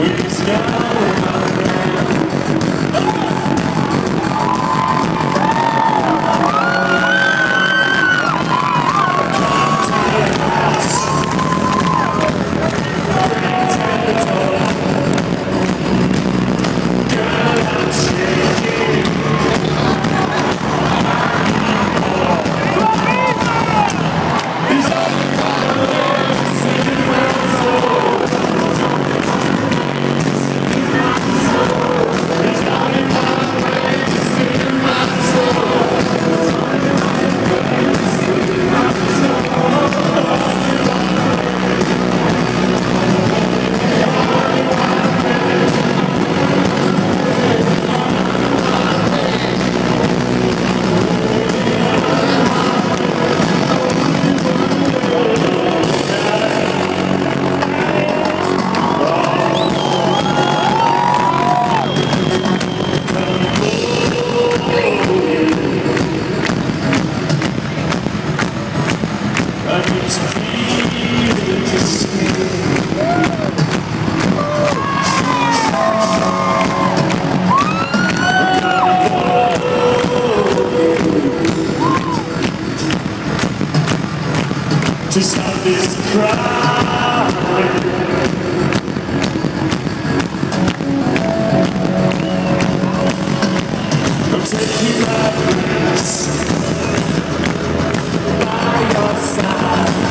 Wilson. I just feel it to. inside.